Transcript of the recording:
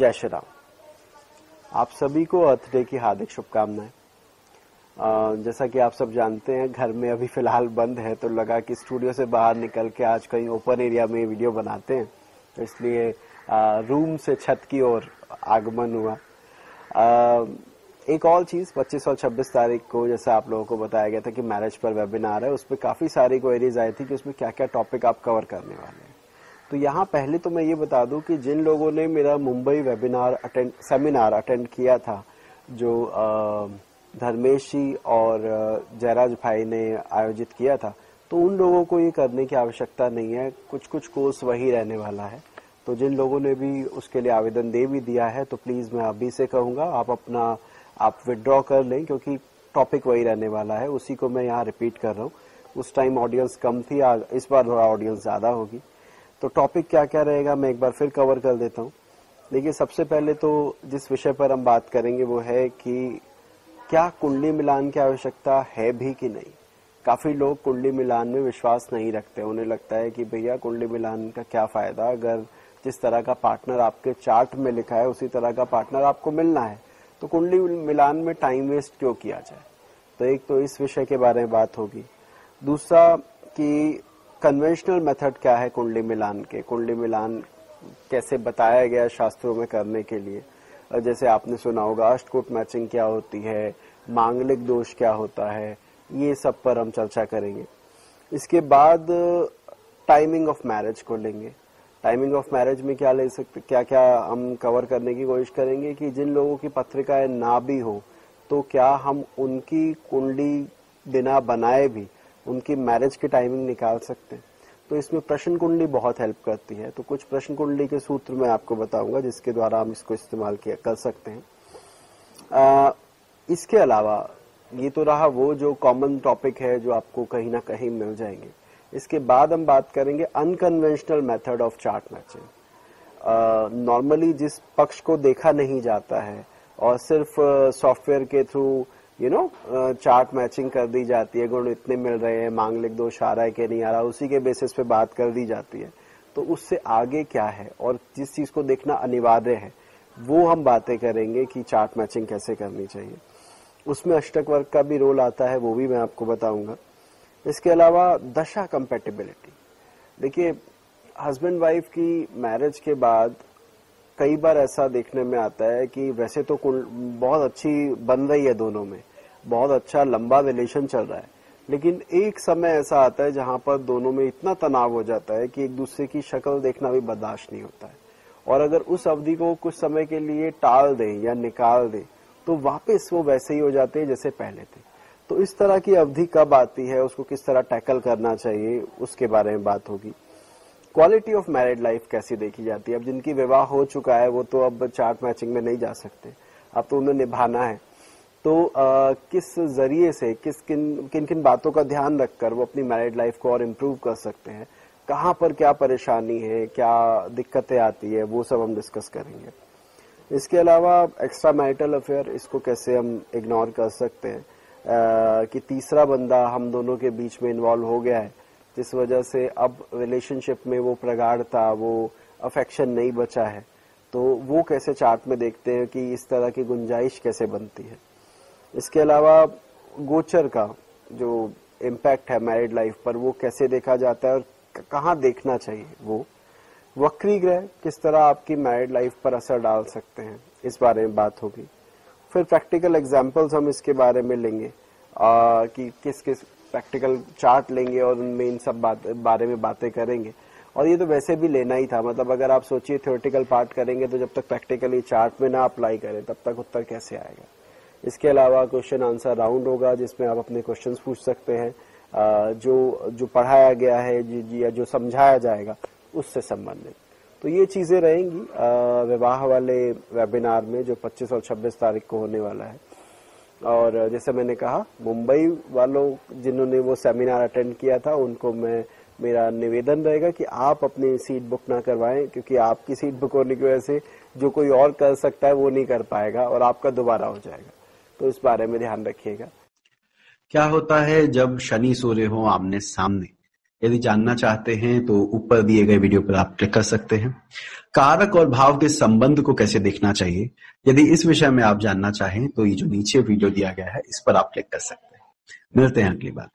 जय श्री राम। आप सभी को अर्थ डे की हार्दिक शुभकामनाएँ। जैसा कि आप सब जानते हैं घर में अभी फ़िलहाल बंद है तो लगा कि स्टूडियो से बाहर निकल के आज कहीं ओपन एरिया में वीडियो बनाते हैं। तो इसलिए रूम से छत की ओर आगमन हुआ। आ, एक और चीज़ 25 और 26 तारीख को जैसा आप लोगों को बताया गया था कि मैरिज पर वेबिनार है उस पर काफ़ी सारी क्वेरीज आई थी कि उसमें क्या क्या टॉपिक आप कवर करने वाले हैं। तो यहाँ पहले तो मैं ये बता दूँ कि जिन लोगों ने मेरा Mumbai webinar attend seminar attend किया था, जो धर्मेश जी और जयराज भाई ने आयोजित किया था तो उन लोगों को ये करने की आवश्यकता नहीं है। कुछ कुछ कोर्स वही रहने वाला है। तो जिन लोगों ने भी उसके लिए आवेदन दे भी दिया है तो प्लीज़ मैं अभी से कहूँगा, आप अपना, आप विड्रॉ कर लें, क्योंकि टॉपिक वही रहने वाला है। उसी को मैं यहाँ रिपीट कर रहा हूँ। उस टाइम ऑडियंस कम थी, आज, इस बार थोड़ा ऑडियंस ज़्यादा होगी। तो टॉपिक क्या क्या रहेगा, मैं एक बार फिर कवर कर देता हूँ। देखिए, सबसे पहले तो जिस विषय पर हम बात करेंगे, वो है कि क्या कुंडली मिलान की आवश्यकता है भी कि नहीं? काफ़ी लोग कुंडली मिलान में विश्वास नहीं रखते। उन्हें लगता है कि भैया, कुंडली मिलान का क्या फ़ायदा? अगर जिस तरह का पार्टनर आपके चार्ट में लिखा है, उसी तरह का पार्टनर आपको मिलना है। तो कुंडली मिलान में टाइम वेस्ट क्यों किया जाए? तो एक तो इस विषय के बारे में बात होगी। दूसरा कि कन्वेंशनल मेथड क्या है कुंडली मिलान के? कुंडली मिलान कैसे बताया गया शास्त्रों में करने के लिए? जैसे आपने सुना होगा, अष्टकूट मैचिंग क्या होती है? मांगलिक दोष क्या होता है? ये सब पर हम चर्चा करेंगे। इसके बाद टाइमिंग ऑफ़ मैरिज को लेंगे। टाइमिंग ऑफ़ मैरिज में क्या ले सकते, क्या क्या हम कवर करने की कोशिश करेंगे कि जिन लोगों की पत्रिकाएँ ना भी हो तो क्या हम उनकी कुंडली बिना बनाए भी उनकी मैरिज की टाइमिंग निकाल सकते हैं। तो इसमें प्रश्न कुंडली बहुत हेल्प करती है। तो कुछ प्रश्न कुंडली के सूत्र मैं आपको बताऊँगा जिसके द्वारा हम इसको इस्तेमाल किया कर सकते हैं। आ, इसके अलावा ये तो रहा वो जो कॉमन टॉपिक है जो आपको कहीं ना कहीं मिल जाएँगे। इसके बाद हम बात करेंगे unconventional method of chart matching normally जिस पक्ष को देखा नहीं जाता है और सिर्फ़ सॉफ्टवेयर के through you know chart matching कर दी जाती है, गुण इतने मिल रहे हैं मांगलिक दोष आ रहा है कि नहीं आ रहा, उसी के बेसिस पे बात कर दी जाती है। तो उससे आगे क्या है? और जिस चीज़ को देखना अनिवार्य है, वो हम बातें करेंगे कि चार्ट मैचिंग कैसे करनी चाहिए। उसमें अष्टक वर्ग का भी रोल आता है, वो भी मैं आपको बताऊँगा। इसके अलावा दशा कंपेटिबिलिटी देखिए हस्बैंड वाइफ की मैरिज के बाद कई बार ऐसा देखने में आता है कि वैसे तो बहुत अच्छी बन रही है दोनों में। बहुत अच्छा लंबा रिलेशन चल रहा है। लेकिन एक समय ऐसा आता है जहाँ पर दोनों में इतना तनाव हो जाता है कि एक दूसरे की शक्ल देखना भी बर्दाश्त नहीं होता है। और अगर उस अवधि को कुछ समय के लिए टाल दें या निकाल दें तो वापस वो वैसे ही हो जाते हैं जैसे पहले थे। तो इस तरह की अवधि कब आती है, उसको किस तरह टैकल करना चाहिए, उसके बारे में बात होगी। क्वालिटी ऑफ़ मैरिड लाइफ कैसी देखी जाती है? अब जिनकी विवाह हो चुका है, वो तो अब चार्ट मैचिंग में नहीं जा सकते। अब तो उन्हें निभाना है। तो आ, किस ज़रिए से किस किन किन किन बातों का ध्यान रखकर वो अपनी मैरिड लाइफ को और इम्प्रूव कर सकते हैं? कहाँ पर क्या परेशानी है क्या दिक्कतें आती है वो सब हम डिस्कस करेंगे। इसके अलावा एक्स्ट्रा मैरिटल अफेयर इसको कैसे हम इग्नोर कर सकते हैं? कि तीसरा बंदा हम दोनों के बीच में इन्वॉल्व हो गया है जिस वजह से अब रिलेशनशिप में वो प्रगाढ़ता वो अफेक्शन नहीं बचा है। तो वो कैसे चार्ट में देखते हैं कि इस तरह की गुंजाइश कैसे बनती है? इसके अलावा गोचर का जो इम्पैक्ट है मैरिड लाइफ पर वो कैसे देखा जाता है और कहाँ देखना चाहिए वो? वक्री ग्रह किस तरह आपकी मैरिड लाइफ पर असर डाल सकते हैं? इस बारे में बात होगी। फिर प्रैक्टिकल एग्जाम्पल्स हम इसके बारे में लेंगे। आ, कि किस किस प्रैक्टिकल चार्ट लेंगे और उनमें इन सब बात, बारे में बातें करेंगे। और ये तो वैसे भी लेना ही था। मतलब अगर आप सोचिए थ्योरेटिकल पार्ट करेंगे तो जब तक प्रैक्टिकली चार्ट में ना अप्लाई करें तब तक उत्तर कैसे आएगा? इसके अलावा क्वेश्चन आंसर राउंड होगा, जिसमें आप अपने क्वेश्चन पूछ सकते हैं। जो जो पढ़ाया गया है या जो समझाया जाएगा, उससे संबंधित। तो ये चीज़ें रहेंगी विवाह वाले वेबिनार में, जो 25 और 26 तारीख को होने वाला है। और जैसे मैंने कहा, मुंबई वालों, जिन्होंने वो सेमिनार अटेंड किया था, उनको मैं, मेरा निवेदन रहेगा कि आप अपनी सीट बुक ना करवाएँ, क्योंकि आपकी सीट बुक होने की वजह से जो कोई और कर सकता है, वो नहीं कर पाएगा, और आपका दोबारा हो जाएगा। तो इस बारे में ध्यान रखिएगा। क्या होता है जब शनि सूर्य हो आमने सामने? यदि जानना चाहते हैं तो ऊपर दिए गए वीडियो पर आप क्लिक कर सकते हैं। कारक और भाव के संबंध को कैसे देखना चाहिए? यदि इस विषय में आप जानना चाहें तो ये जो नीचे वीडियो दिया गया है, इस पर आप क्लिक कर सकते हैं। मिलते हैं अगली बार।